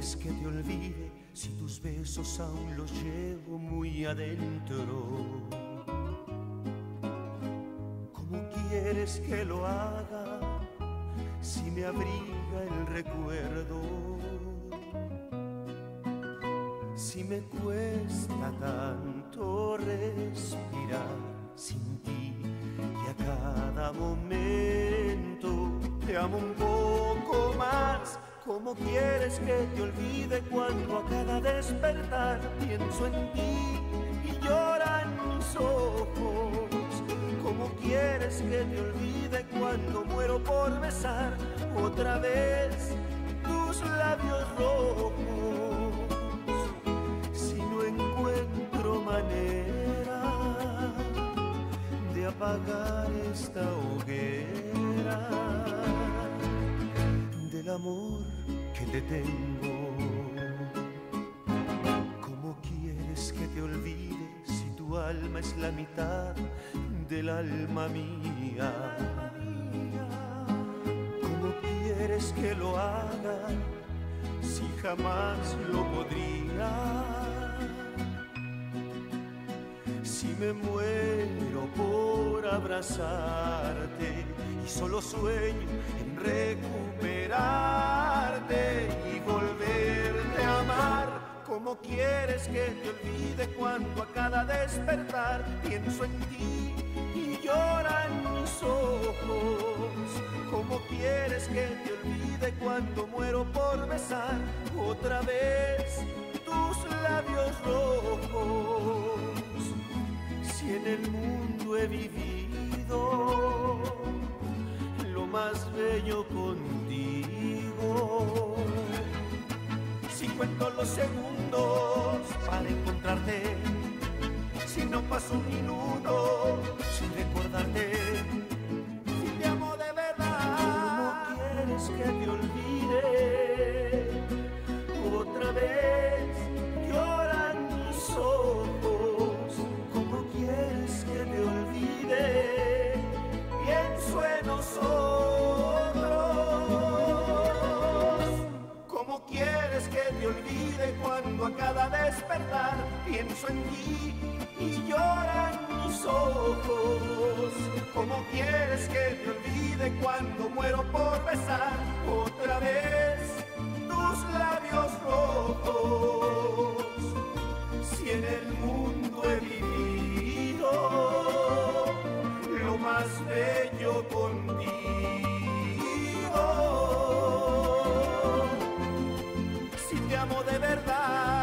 que te olvide si tus besos aún los llevo muy adentro? ¿Cómo quieres que lo haga si me abriga el recuerdo? Si me cuesta tanto respirar sin ti y a cada momento te amo un poco más ¿Cómo quieres que te olvide cuando a cada despertar pienso en ti y lloran mis ojos? ¿Cómo quieres que te olvide cuando muero por besar otra vez tus labios rojos? Si no encuentro manera de apagar esta hoguera amor que te tengo. ¿Cómo quieres que te olvide si tu alma es la mitad del alma mía? ¿Cómo quieres que lo haga si jamás lo podría? Si me muero por abrazarte y solo sueño en recuperarte ¿Cómo quieres que te olvide cuando a cada despertar pienso en ti y lloran mis ojos? ¿Cómo quieres que te olvide cuando muero por besar otra vez tus labios rojos? Si en el mundo he vivido lo más bello contigo. Si cuento los segundos para encontrarte, si no paso un minuto sin recordarte, si te amo de verdad, ¿cómo quieres que te olvide? Otra vez lloran mis ojos, ¿cómo quieres que te olvide? Pienso en nosotros. cada despertar pienso en ti y lloran mis ojos. ¿Cómo quieres que te olvide cuando muero por besar otra vez tus labios rojos? Si en el mundo he vivido lo más bello contigo, si te amo de verdad.